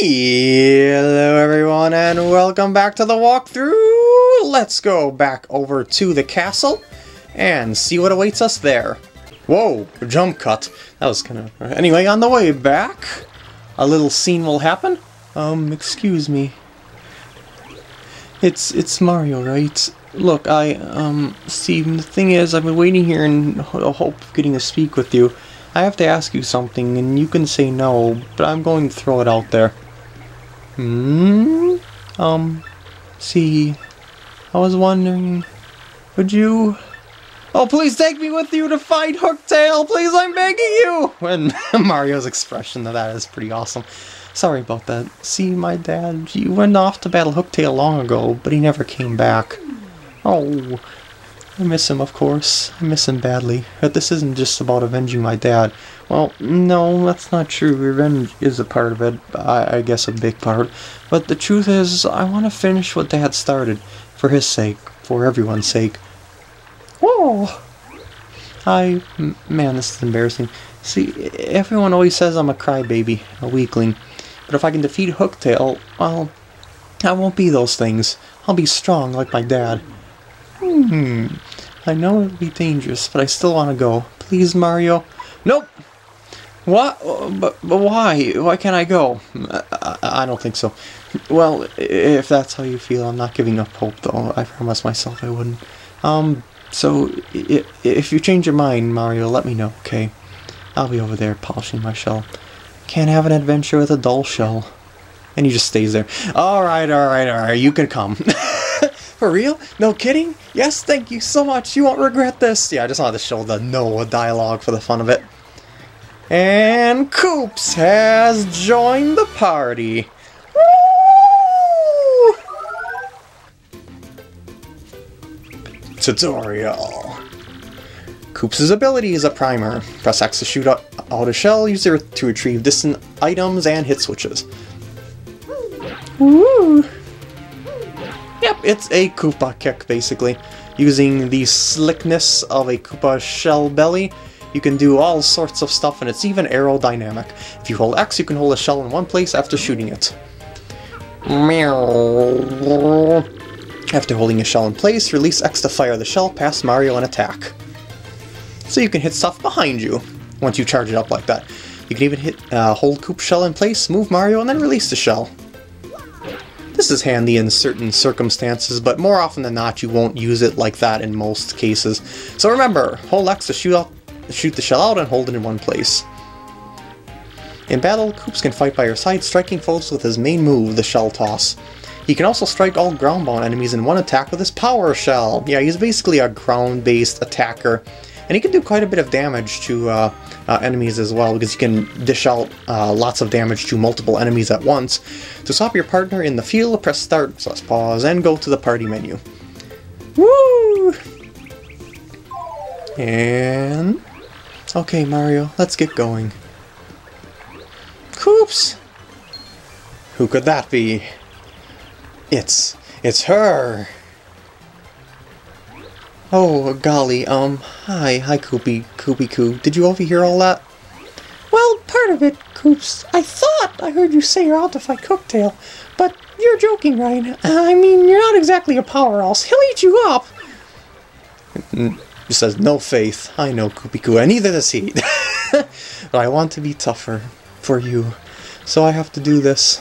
Hello everyone and welcome back to the walkthrough! Let's go back over to the castle and see what awaits us there. Whoa, jump cut. That was kind of... Anyway, on the way back, a little scene will happen. Um, excuse me. It's, it's Mario, right? Look, I, um, Steve, the thing is, I've been waiting here in ho- hope of getting to speak with you. I have to ask you something, and you can say no, but I'm going to throw it out there. Hmm? Um, see, I was wondering, would you... Oh, please take me with you to fight Hooktail! Please, I'm begging you! And Mario's expression of that is pretty awesome. Sorry about that. See, my dad, he went off to battle Hooktail long ago, but he never came back. Oh, I miss him, of course. I miss him badly. But this isn't just about avenging my dad. Well, no, that's not true. Revenge is a part of it. I, I guess a big part. But the truth is, I want to finish what Dad started. For his sake. For everyone's sake. Whoa! I... Man, this is embarrassing. See, everyone always says I'm a crybaby, a weakling. But if I can defeat Hooktail, well, I won't be those things. I'll be strong like my dad. Hmm. I know it'd be dangerous, but I still want to go. Please, Mario. Nope. What? But, but why? Why can't I go? I, I, I don't think so. Well, if that's how you feel, I'm not giving up hope, though. I promised myself I wouldn't. Um, so, if you change your mind, Mario, let me know, okay? I'll be over there polishing my shell. Can't have an adventure with a dull shell. And he just stays there. Alright, alright, alright, you can come. For real? No kidding? Yes, thank you so much. You won't regret this. Yeah, I just wanted to show the Noah dialogue for the fun of it. And Koops has joined the party. Tutorial. Koops' ability is a primer. Press X to shoot out, a shell, use it to retrieve distant items and hit switches. It's a Koopa kick, basically. Using the slickness of a Koopa shell belly, you can do all sorts of stuff, and it's even aerodynamic. If you hold X, you can hold a shell in one place after shooting it. After holding a shell in place, release X to fire the shell past Mario and attack. So you can hit stuff behind you once you charge it up like that. You can even hit uh, hold Coop shell in place, move Mario, and then release the shell. This is handy in certain circumstances, but more often than not, you won't use it like that in most cases. So remember, hold X to shoot out, shoot the shell out and hold it in one place. In battle, Koops can fight by your side, striking foes with his main move, the Shell Toss. He can also strike all ground-bound enemies in one attack with his Power Shell. Yeah, he's basically a ground-based attacker, and he can do quite a bit of damage to uh, uh, enemies as well, because he can dish out uh, lots of damage to multiple enemies at once. To stop your partner in the field, press Start, press Pause, and go to the party menu. Woo! And... Okay, Mario, let's get going. Koops! Who could that be? It's... it's her! Oh, golly, um, hi, hi, Koopy, Koopie Koo. Did you overhear all that? Well, part of it, Koops. I thought I heard you say you're out to fight Hooktail, but you're joking, right? I mean, you're not exactly a powerhouse. He'll eat you up. He says, no faith. I know, Koopie Koo, and neither does he. but I want to be tougher for you, so I have to do this.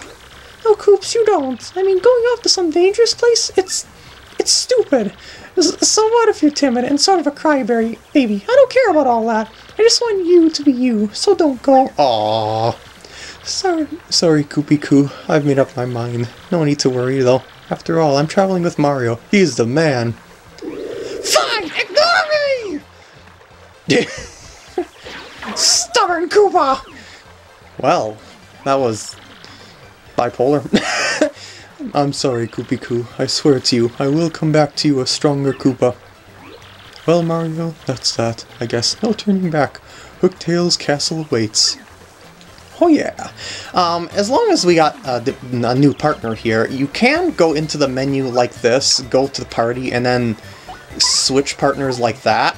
No, Koops, you don't. I mean, going off to some dangerous place, it's it's stupid. So what if you're timid and sort of a cryberry baby? I don't care about all that. I just want you to be you, so don't go. Aww. Sorry, sorry, Koopie Koo. I've made up my mind. No need to worry, though. After all, I'm traveling with Mario. He's the man. Fine, ignore me! Stubborn Koopa! Well, that was bipolar. I'm sorry, Koopie Koo. I swear to you, I will come back to you a stronger Koopa. Well, Mario, that's that. I guess no turning back. Hooktail's castle waits. Oh yeah. Um, as long as we got a, a new partner here, you can go into the menu like this, go to the party, and then switch partners like that.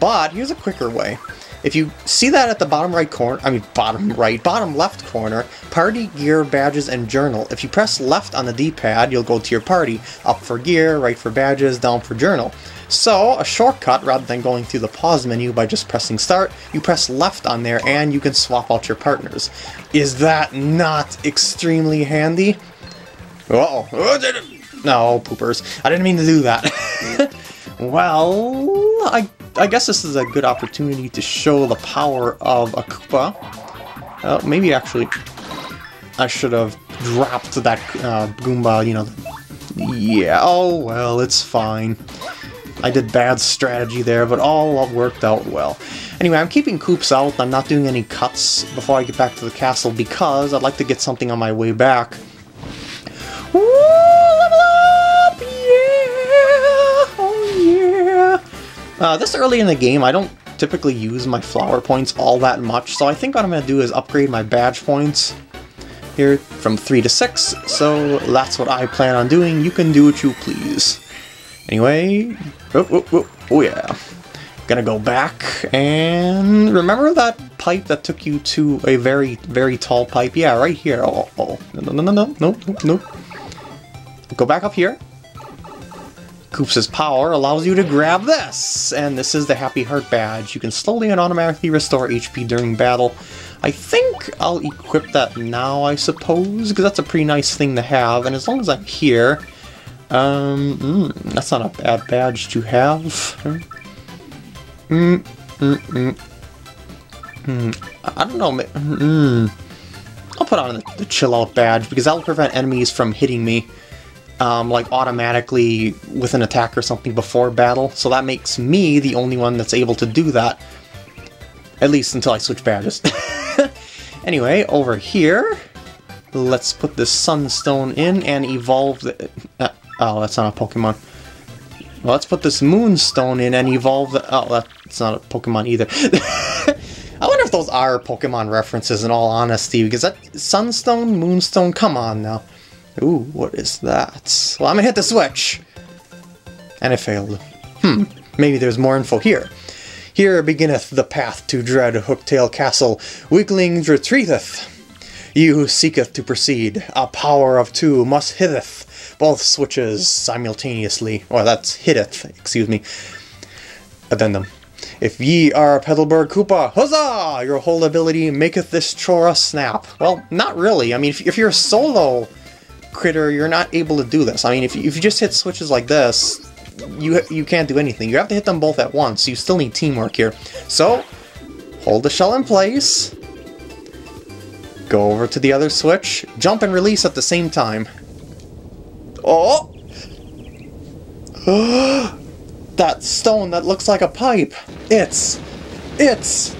But here's a quicker way. If you see that at the bottom right corner, I mean bottom right, bottom left corner, party, gear, badges, and journal. If you press left on the D-pad, you'll go to your party. Up for gear, right for badges, down for journal. So, a shortcut, rather than going through the pause menu by just pressing start, you press left on there and you can swap out your partners. Is that not extremely handy? Uh oh No, poopers. I didn't mean to do that. well, I, I guess this is a good opportunity to show the power of a Koopa. Uh, maybe actually I should have dropped that uh, Goomba, you know. Yeah, oh well, it's fine. I did bad strategy there, but all worked out well. Anyway, I'm keeping Koops out. I'm not doing any cuts before I get back to the castle because I'd like to get something on my way back. Ooh, Uh, this early in the game, I don't typically use my flower points all that much, so I think what I'm going to do is upgrade my badge points here from 3 to 6, so that's what I plan on doing. You can do what you please. Anyway, oh, oh, oh, oh yeah. Gonna go back and remember that pipe that took you to a very, very tall pipe? Yeah, right here. Oh, oh, no, no, no, no, no, no, no. Go back up here. Koops' power allows you to grab this, and this is the Happy Heart badge. You can slowly and automatically restore HP during battle. I think I'll equip that now, I suppose, because that's a pretty nice thing to have, and as long as I'm here, um, mm, that's not a bad badge to have. Mm, mm, mm. Mm, I don't know. Mm, I'll put on the, the, chill out badge because that'll prevent enemies from hitting me, um, like automatically with an attack or something before battle. So that makes me the only one that's able to do that. At least until I switch badges. anyway, over here, let's put the Sunstone in and evolve the. Uh, Oh, that's not a Pokemon. Let's put this Moonstone in and evolve the... Oh, that's not a Pokemon either. I wonder if those are Pokemon references in all honesty, because that... Sunstone, Moonstone, come on now. Ooh, what is that? Well, I'm gonna hit the switch. And it failed. Hmm, maybe there's more info here. Here beginneth the path to dread Hooktail Castle. Weaklings retreateth. You who seeketh to proceed, a power of two must hitteth both switches simultaneously, or that's hitteth, excuse me. Addendum. If ye are a Petalburg Koopa, huzzah! Your whole ability maketh this Chora snap. Well, not really. I mean, if, if you're solo critter, you're not able to do this. I mean, if you, if you just hit switches like this, you you can't do anything. You have to hit them both at once. You still need teamwork here. So, hold the shell in place, go over to the other switch, jump and release at the same time. Oh! that stone that looks like a pipe. It's... It's...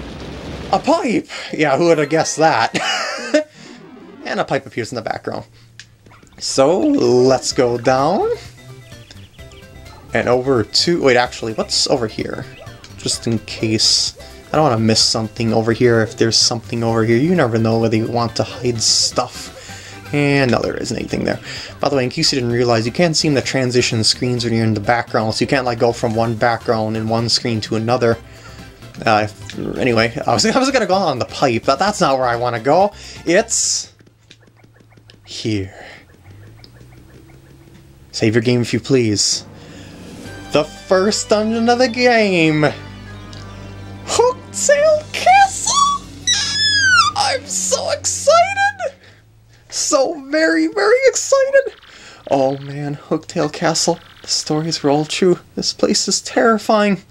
A pipe! Yeah, who would have guessed that? and a pipe appears in the background. So, let's go down. And over to... Wait, actually, what's over here? Just in case... I don't want to miss something over here if there's something over here. You never know whether you want to hide stuff. And no, there isn't anything there. By the way, in case you didn't realize, you can't see the transition screens when you're in the background, so you can't like go from one background in one screen to another. Uh, anyway, I was, I was gonna go on the pipe, but that's not where I want to go. It's... here. Save your game if you please. The first dungeon of the game! Hooktail Castle! I'm so excited! so very, very excited! Oh man, Hooktail Castle, the stories were all true. This place is terrifying.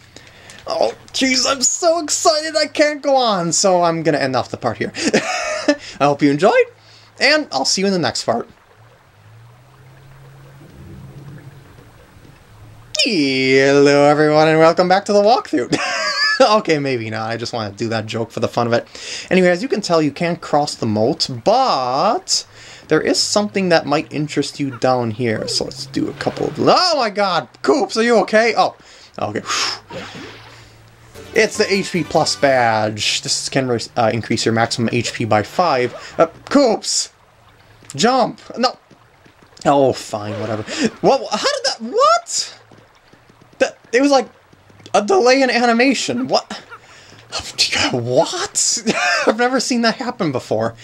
Oh, jeez, I'm so excited I can't go on, so I'm gonna end off the part here. I hope you enjoyed, and I'll see you in the next part. Hello everyone and welcome back to the walkthrough. okay, maybe not. I just want to do that joke for the fun of it. Anyway, as you can tell, you can't cross the moat, but there is something that might interest you down here. So let's do a couple of... Oh my god! Koops, are you okay? Oh, okay. It's the HP Plus badge. This can uh, increase your maximum HP by 5. Uh, Koops! Jump! No! Oh, fine, whatever. What? How did that... What? It was like a delay in animation. What? what? I've never seen that happen before.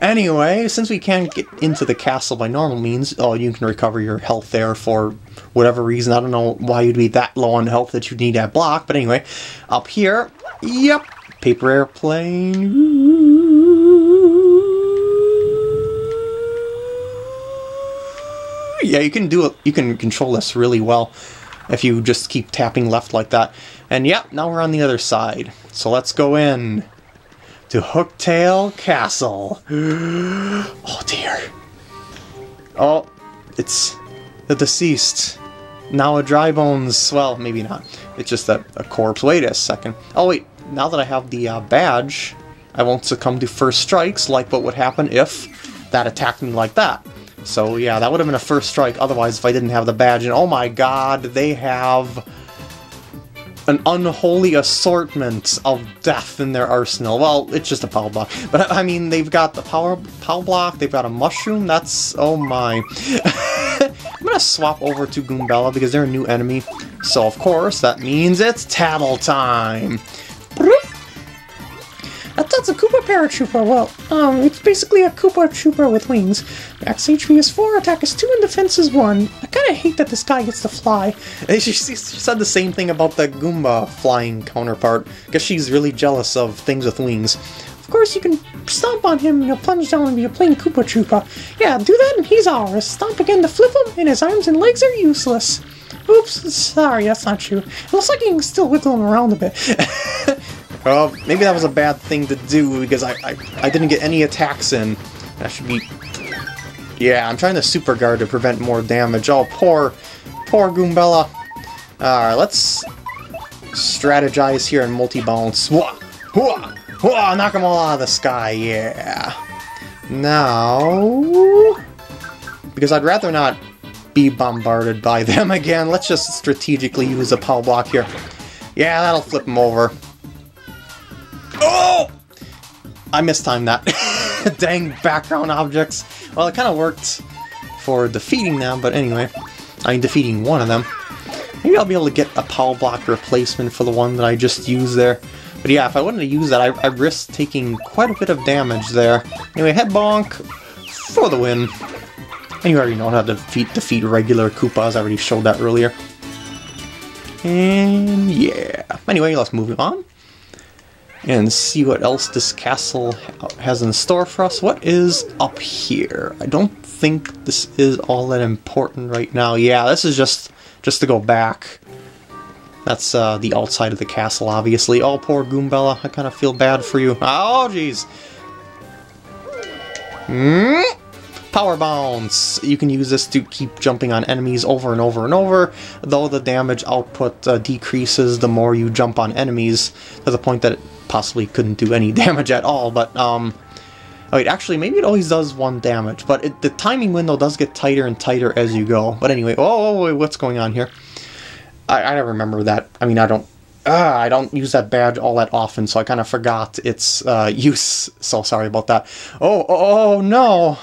Anyway, since we can't get into the castle by normal means, oh, you can recover your health there for whatever reason. I don't know why you'd be that low on health that you need that block, but anyway, up here, yep, paper airplane. Yeah, you can do it. You can control this really well if you just keep tapping left like that. And yep, now we're on the other side. So let's go in to Hooktail Castle. oh dear. Oh, it's the deceased. Now a dry bones. Well, maybe not. It's just a, a corpse. Wait a second. Oh wait, now that I have the uh, badge, I won't succumb to first strikes like what would happen if that attacked me like that. So yeah, that would have been a first strike otherwise if I didn't have the badge. And oh my god, they have an unholy assortment of death in their arsenal. Well, it's just a power block. But I mean, they've got the power power block, they've got a mushroom, that's... oh my. I'm gonna swap over to Goombella because they're a new enemy. So of course, that means it's tattle time! That's a Koopa Paratrooper. Well, um, it's basically a Koopa Trooper with wings. Max HP is 4, attack is 2, and defense is 1. I kinda hate that this guy gets to fly. She, she said the same thing about the Goomba flying counterpart, because she's really jealous of things with wings. Of course, you can stomp on him and he'll plunge down and be a plain Koopa Trooper. Yeah, do that and he's ours. Stomp again to flip him, and his arms and legs are useless. Oops, sorry, that's not true. It looks like you can still wiggle him around a bit. Well, maybe that was a bad thing to do because I, I, I didn't get any attacks in. That should be... Yeah, I'm trying to super guard to prevent more damage. Oh, poor, poor Goombella. Alright, let's strategize here and multi-bounce. Wah! Wah! Wah! Knock them all out of the sky, yeah. Now... Because I'd rather not be bombarded by them again, let's just strategically use a power block here. Yeah, that'll flip them over. I mistimed that. Dang background objects. Well, it kind of worked for defeating them, but anyway. I mean, defeating one of them. Maybe I'll be able to get a power block replacement for the one that I just used there. But yeah, if I wanted to use that, I, I risked taking quite a bit of damage there. Anyway, head bonk for the win. And you already know how to defeat, defeat regular Koopas. I already showed that earlier. And yeah. Anyway, let's move on and see what else this castle has in store for us. What is up here? I don't think this is all that important right now. Yeah, this is just just to go back. That's uh, the outside of the castle, obviously. Oh, poor Goombella. I kind of feel bad for you. Oh, jeez. Mm? Power Bounce! You can use this to keep jumping on enemies over and over and over, though the damage output uh, decreases the more you jump on enemies, to the point that possibly couldn't do any damage at all, but, um... Oh wait, actually, maybe it always does one damage, but it, the timing window does get tighter and tighter as you go. But anyway, oh, wait, what's going on here? I, I don't remember that. I mean, I don't... Uh, I don't use that badge all that often, so I kind of forgot its uh, use. So sorry about that. Oh, oh, oh, no!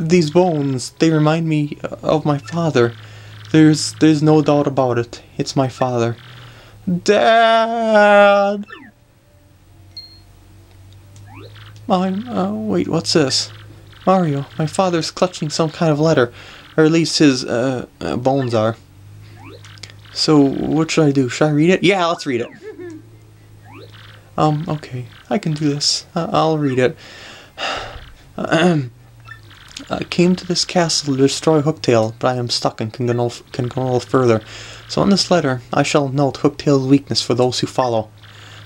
These bones, they remind me of my father. There's, there's no doubt about it. It's my father. Dad! Uh, wait, what's this? Mario, my father's clutching some kind of letter, or at least his, uh, uh, bones are. So, what should I do? Should I read it? Yeah, let's read it. Um, okay, I can do this. Uh, I'll read it. I came to this castle to destroy Hooktail, but I am stuck and can go no, can go no further. So in this letter, I shall note Hooktail's weakness for those who follow.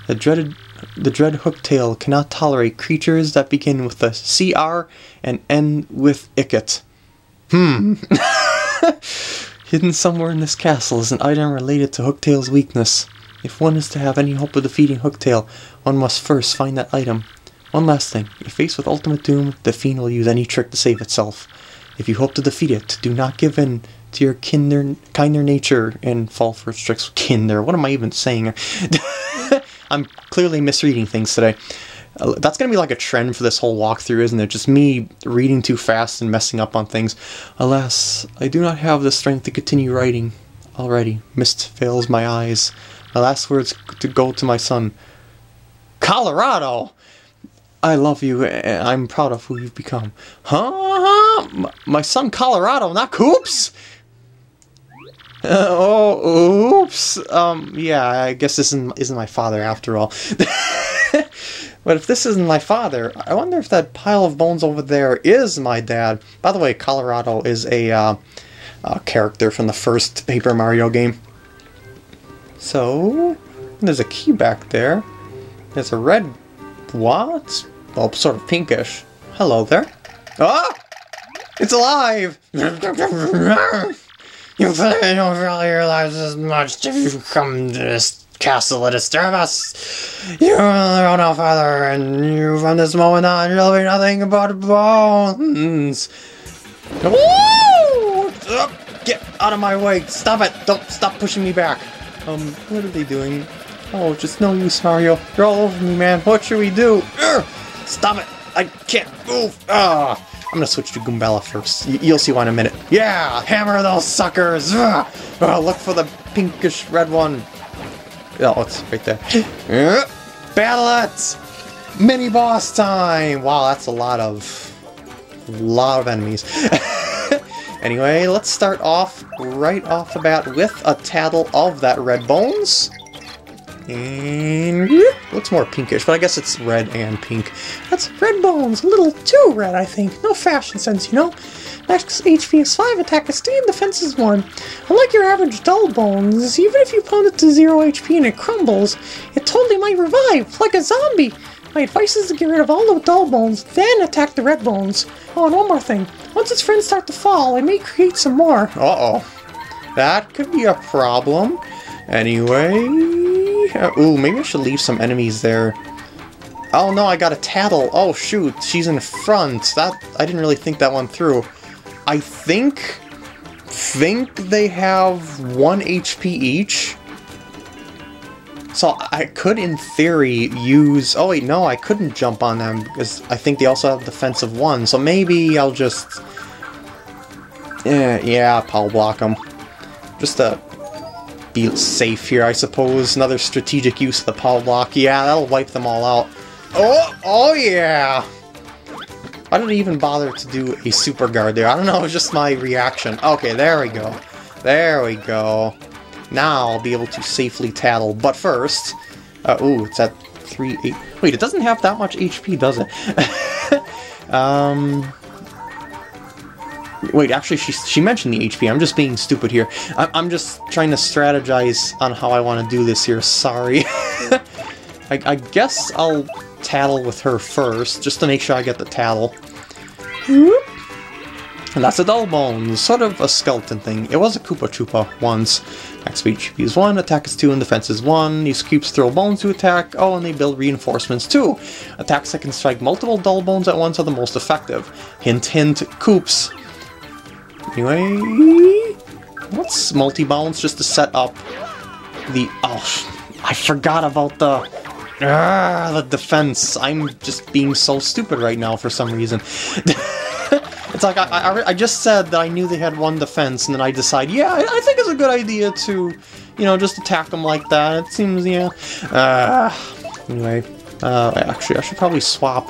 The dreaded, the dread Hooktail cannot tolerate creatures that begin with the CR and end with Icket. Hmm. Hidden somewhere in this castle is an item related to Hooktail's weakness. If one is to have any hope of defeating Hooktail, one must first find that item. One last thing. If faced with ultimate doom, the fiend will use any trick to save itself. If you hope to defeat it, do not give in to your kinder, kinder nature and fall for its tricks. Kinder, what am I even saying? I'm clearly misreading things today. Uh, that's going to be like a trend for this whole walkthrough, isn't it? Just me reading too fast and messing up on things. Alas, I do not have the strength to continue writing. already. Mist veils my eyes. My last words to go to my son. Kolorado! I love you, and I'm proud of who you've become. Huh? My son Kolorado, not Koops? Oh, oops. Um, yeah, I guess this isn't, isn't my father after all. but if this isn't my father, I wonder if that pile of bones over there is my dad. By the way, Kolorado is a, uh, a character from the first Paper Mario game. So, there's a key back there. There's a red. What? Well, sort of pinkish. Hello there. Ah! It's alive! You really don't really realize as much if you come to this castle to disturb us. You really don't know further, and you from this moment on, you'll be nothing but bones. Woo! Up! Get out of my way! Stop it! Don't stop pushing me back! Um, what are they doing? Oh, just no use, Mario. You're all over me, man. What should we do? Urgh! Stop it! I can't move! Ah! I'm gonna switch to Goombella first. Y- you'll see why in a minute. Yeah! Hammer those suckers! Ugh! Look for the pinkish red one. Oh, it's right there. Battle it! Mini boss time! Wow, that's a lot of... lot of enemies. Anyway, let's start off right off the bat with a tattle of that red bones. And looks more pinkish, but I guess it's red and pink. That's red bones, a little too red, I think. No fashion sense, you know. Max HP is 5, attack is 3, and defense is 1. Unlike your average dull bones, even if you pound it to 0 HP and it crumbles, it totally might revive, like a zombie. My advice is to get rid of all the dull bones, then attack the red bones. Oh, and one more thing. Once its friends start to fall, I may create some more. Uh-oh. That could be a problem. Anyway... uh, ooh, maybe I should leave some enemies there. Oh no, I got a tattle. Oh shoot, she's in front. That I didn't really think that one through. I think... think they have 1 HP each. So I could, in theory, use... Oh wait, no, I couldn't jump on them because I think they also have defensive 1. So maybe I'll just... Yeah, yeah, power block them. Just to be safe here, I suppose. Another strategic use of the power block. Yeah, that'll wipe them all out. Oh, oh yeah! I didn't even bother to do a super guard there. I don't know, it was just my reaction. Okay, there we go. There we go. Now I'll be able to safely tattle. But first... Uh, ooh, it's at 3, 8... Wait, it doesn't have that much HP, does it? um... Wait, actually, she, she mentioned the HP. I'm just being stupid here. I, I'm just trying to strategize on how I want to do this here. Sorry. I, I guess I'll tattle with her first, just to make sure I get the tattle. And that's a dull bone, sort of a skeleton thing. It was a Koopa Troopa once. Max speed is 1, attack is 2, and defense is 1. These cubes throw bones to attack. Oh, and they build reinforcements too. Attacks that can strike multiple dull bones at once are the most effective. Hint, hint, Koops. Anyway, what's multi-bounce just to set up the... Oh, I forgot about the... Ah, the defense. I'm just being so stupid right now for some reason. it's like I, I, I just said that I knew they had one defense, and then I decide, yeah, I, I think it's a good idea to, you know, just attack them like that. It seems, yeah. Uh, anyway, uh, actually, I should probably swap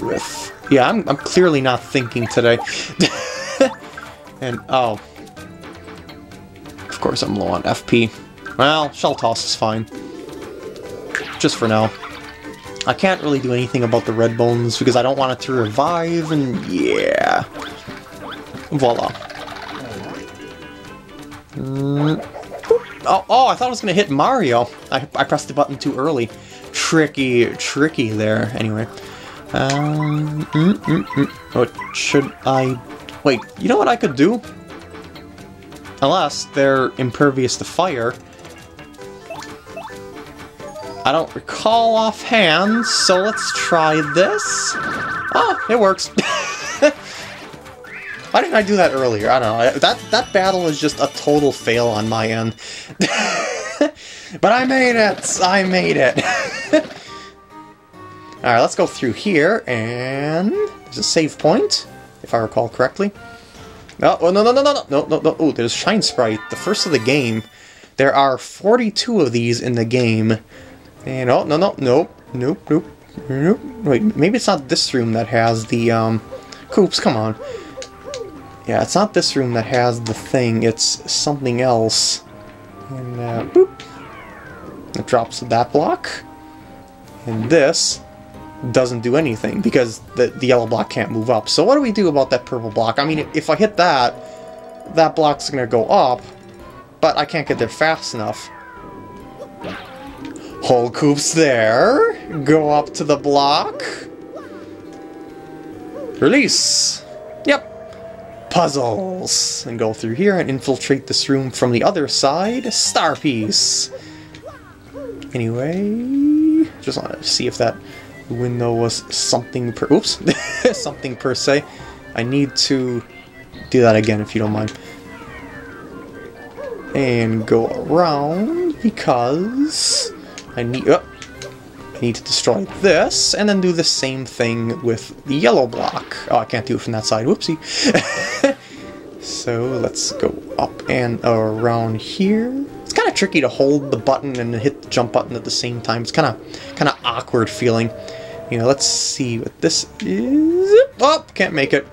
with... Yeah, I'm, I'm clearly not thinking today. and, oh. Of course I'm low on FP. Well, Shell Toss is fine just for now. I can't really do anything about the red bones because I don't want it to revive, and yeah. Voila. Mm. Oh, oh, I thought I was going to hit Mario. I, I pressed the button too early. Tricky, tricky there. Anyway. Um, mm, mm, mm. What should I... Wait, you know what I could do? Unless they're impervious to fire. I don't recall offhand, so let's try this. Oh, it works. Why didn't I do that earlier? I don't know. That that battle is just a total fail on my end. but I made it! I made it! Alright, let's go through here, and there's a save point, if I recall correctly. Oh, oh, no, no, no, no, no, no, no, no. Oh, there's Shine Sprite, the first of the game. There are 42 of these in the game. And, oh, no, no, nope, nope, nope, nope. Wait, maybe it's not this room that has the, um... Koops, come on. Yeah, it's not this room that has the thing, it's something else. And, uh, boop. It drops that block. And this doesn't do anything because the, the yellow block can't move up. So what do we do about that purple block? I mean, if I hit that, that block's gonna go up, but I can't get there fast enough. Whole coop's there. Go up to the block. Release. Yep. Puzzles. And go through here and infiltrate this room from the other side. Star piece. Anyway, just want to see if that window was something per- oops, something per se. I need to do that again if you don't mind. And go around because I need, oh, I need to destroy this and then do the same thing with the yellow block. Oh, I can't do it from that side, whoopsie. so let's go up and around here. It's kind of tricky to hold the button and hit the jump button at the same time. It's kind of kind of awkward feeling. You know, let's see what this is. Oh, can't make it.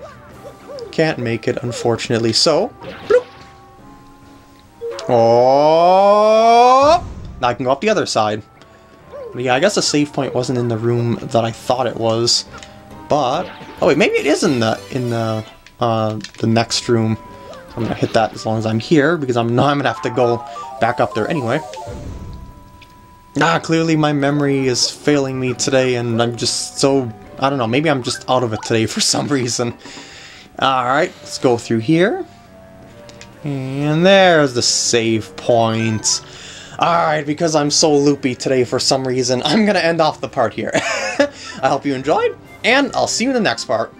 Can't make it, unfortunately. So, bloop. Oh, now I can go up the other side. But yeah, I guess the save point wasn't in the room that I thought it was. But oh wait, maybe it is in the in the uh, the next room. I'm gonna hit that as long as I'm here because I'm not I'm gonna have to go back up there anyway. Ah, clearly my memory is failing me today, and I'm just so I don't know. Maybe I'm just out of it today for some reason. All right, let's go through here. And there's the save point. Alright, because I'm so loopy today for some reason, I'm gonna end off the part here. I hope you enjoyed, and I'll see you in the next part.